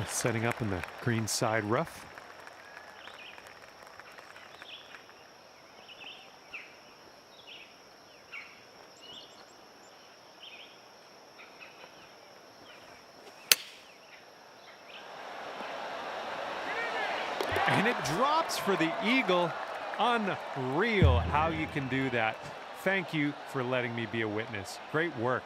Setting up in the green side rough. And it drops for the eagle. Unreal how you can do that. Thank you for letting me be a witness. Great work.